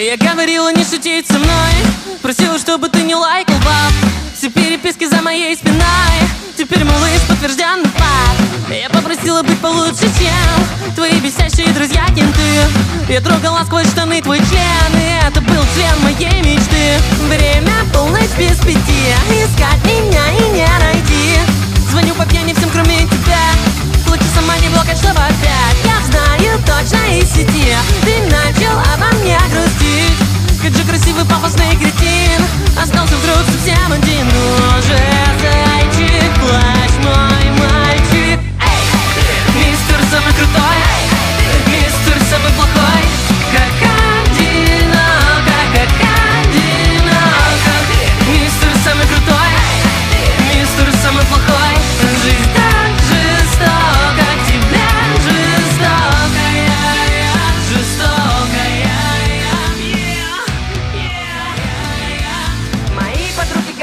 Я говорила не шутить со мной. Просила, чтобы ты не лайкал, баб Все переписки за моей спиной. Теперь малыш подтвержденный факт. Я попросила быть получше, чем Твои бесящие друзья кенты Я трогала сквозь штаны твой член. И это был член моей мечты. Время полночь без пяти. Искать меня и не найти. Звоню по пьяни всем, кроме тебя. Лучше сама не блокать, чтобы опять. Я знаю точно из сети. Ты начал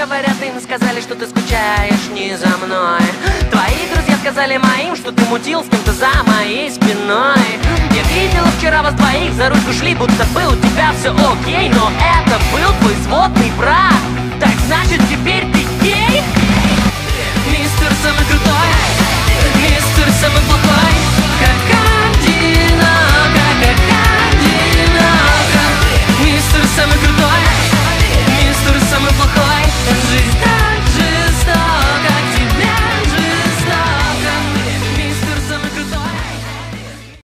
говорят, им сказали, что ты скучаешь не за мной. Твои друзья сказали моим, что ты мутил с кем-то за моей спиной. Я видела вчера вас двоих, за ручку шли, будто бы у тебя все окей Но это был твой сводный брат